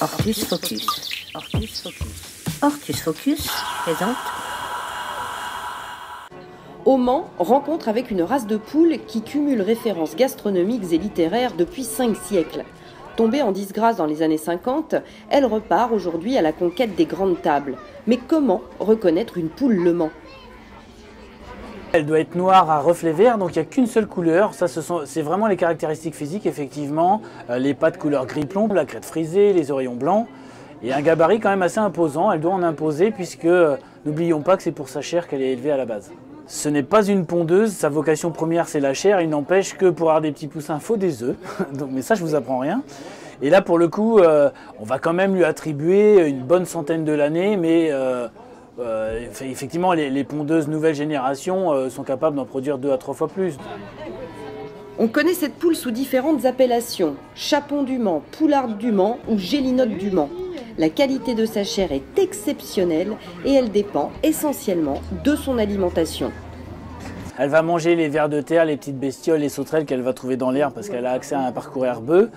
Ortus Focus. Ortus Focus. Ortus Focus présente. Au Mans, rencontre avec une race de poules qui cumule références gastronomiques et littéraires depuis cinq siècles. Tombée en disgrâce dans les années 50, elle repart aujourd'hui à la conquête des grandes tables. Mais comment reconnaître une poule Le Mans? Elle doit être noire à reflet vert, donc il n'y a qu'une seule couleur. Ça, c'est vraiment les caractéristiques physiques, effectivement. Euh, les pattes couleur gris plomb, la crête frisée, les oreillons blancs. Et un gabarit quand même assez imposant. Elle doit en imposer, puisque euh, n'oublions pas que c'est pour sa chair qu'elle est élevée à la base. Ce n'est pas une pondeuse, sa vocation première c'est la chair, il n'empêche que pour avoir des petits poussins, il faut des œufs. mais ça, je vous apprends rien. Et là, pour le coup, euh, on va quand même lui attribuer une bonne centaine de l'année, mais euh, effectivement, les, pondeuses nouvelle génération euh, sont capables d'en produire deux à trois fois plus. On connaît cette poule sous différentes appellations chapon du Mans, poularde du Mans ou gélinote du Mans. La qualité de sa chair est exceptionnelle et elle dépend essentiellement de son alimentation. Elle va manger les vers de terre, les petites bestioles, les sauterelles qu'elle va trouver dans l'air parce qu'elle a accès à un parcours herbeux.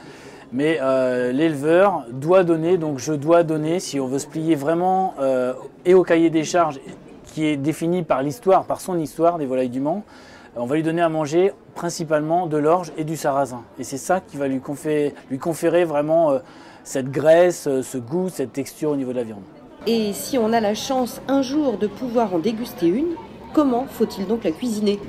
Mais euh, l'éleveur doit donner, donc je dois donner, si on veut se plier vraiment euh, et au cahier des charges qui est défini par l'histoire, par son histoire des volailles du Mans, on va lui donner à manger principalement de l'orge et du sarrasin. Et c'est ça qui va lui, conférer, vraiment euh, cette graisse, ce goût, cette texture au niveau de la viande. Et si on a la chance un jour de pouvoir en déguster une, comment faut-il donc la cuisiner?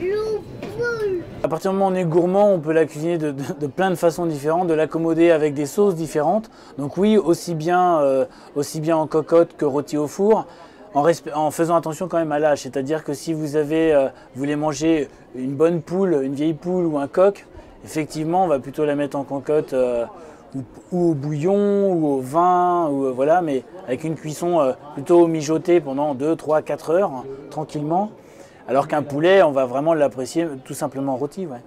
À partir du moment où on est gourmand, on peut la cuisiner de, plein de façons différentes, de l'accommoder avec des sauces différentes. Donc oui, aussi bien, euh, aussi bien en cocotte que rôti au four, en, faisant attention quand même à l'âge. C'est-à-dire que si vous avez, euh, voulez manger une bonne poule, une vieille poule ou un coq, effectivement, on va plutôt la mettre en cocotte euh, ou, au bouillon ou au vin, ou, voilà, mais avec une cuisson plutôt mijotée pendant 2, 3, 4 heures, tranquillement. Alors qu'un poulet, on va vraiment l'apprécier tout simplement rôti. Ouais.